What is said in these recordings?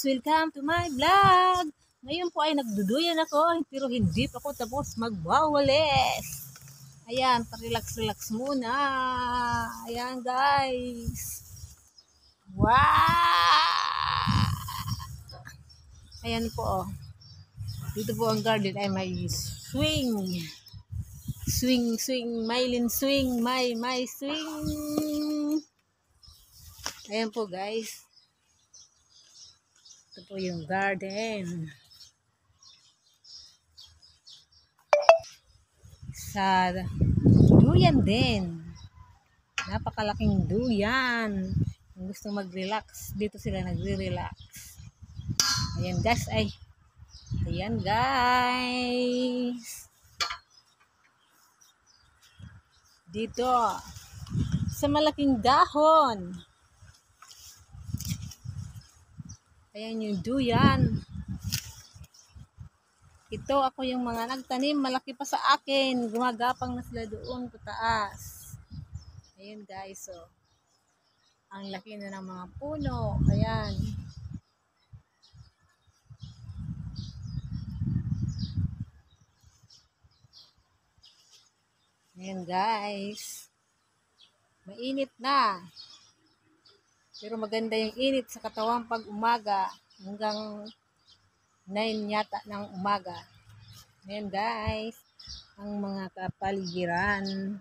Welcome to my vlog! Ngayon po ay nagduduyan ako, pero hindi pa ako tapos magwawalis. Ayan, pa-relax-relax muna. Ayan guys. Wow! Ayan po. oh. Dito po ang garden ay may swing. Swing, swing, Mylin swing, my, my swing. Ayan po guys. Ito po yung garden. Sa duyan din. Napakalaking duyan. Kung gusto mag-relax, dito sila nagre-relax. Ayan guys, ay. Ayan guys. Dito. Sa malaking dahon. Ayan yung duyan. Ito ako yung mga nagtanim. Malaki pa sa akin. Gumagapang na sila doon pataas. Ayan guys. So, ang laki na ng mga puno. Ayan. Ayan guys. Mainit na. Pero maganda yung init sa katawan pag umaga hanggang 9 yata ng umaga. Ayan guys, ang mga kapaligiran.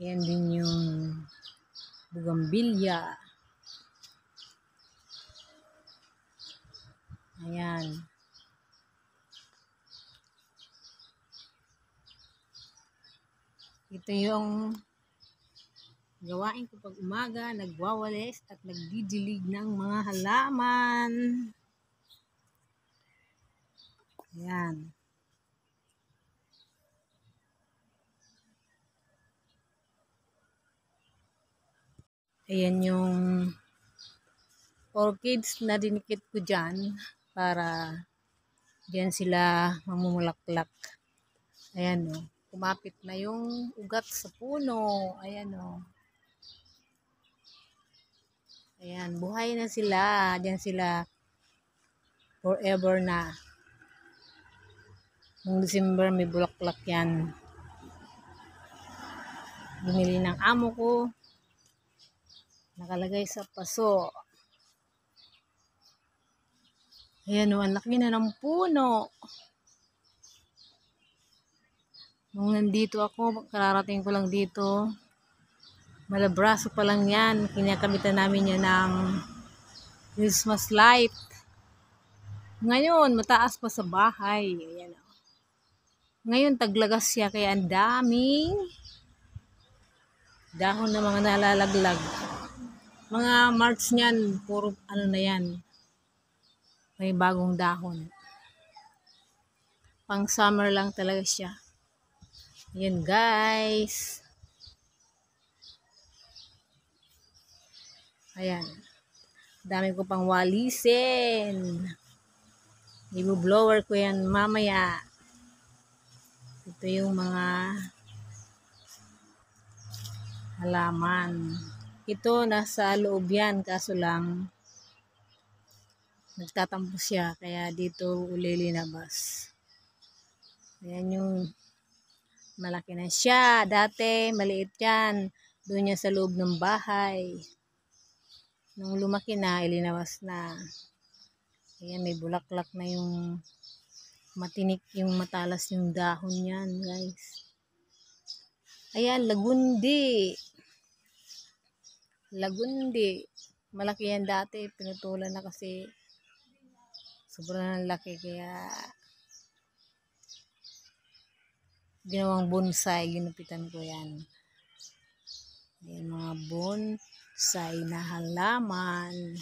Ayan din yung bugambilya. Ayan. Ito yung gawain ko pag umaga, nagwawalis at nagdidilig ng mga halaman. Ayan. Ayan yung orchids na dinikit ko dyan para diyan sila mamumulaklak. Ayan o. Oh. Kumapit na yung ugat sa puno. Ayan o. Oh. Ayan, buhay na sila. Diyan sila forever na. Noong December may bulaklak yan. Binili ng amo ko. Nakalagay sa paso. Ayan o, ang laki na ng puno. Nung nandito ako, kararating ko lang dito. Malabraso pa lang yan. Kinakamitan namin yan ng Christmas light. Ngayon, mataas pa sa bahay. Ayan o. Ngayon, taglagas siya kaya ang daming dahon na mga nalalaglag. Mga March niyan, puro ano na yan. May bagong dahon. Pang summer lang talaga siya. Ayan guys. Ayan. Dami ko pang walisin. I-blower ko yan mamaya. Ito yung mga halaman. Ito nasa loob yan kaso lang nagtatampo siya kaya dito uli linabas. Ayan yung malaki na siya. Dati maliit yan. Doon niya sa loob ng bahay. Nung lumaki na, ilinabas na. Ayan, may bulaklak na yung matinik yung matalas yung dahon niyan, guys. Ayan, lagundi. Lagundi. Malaki yan dati. Pinutulan na kasi sobrang laki. Kaya ginawang bonsai. Ginupitan ko yan. Ayan, mga bonsai na halaman.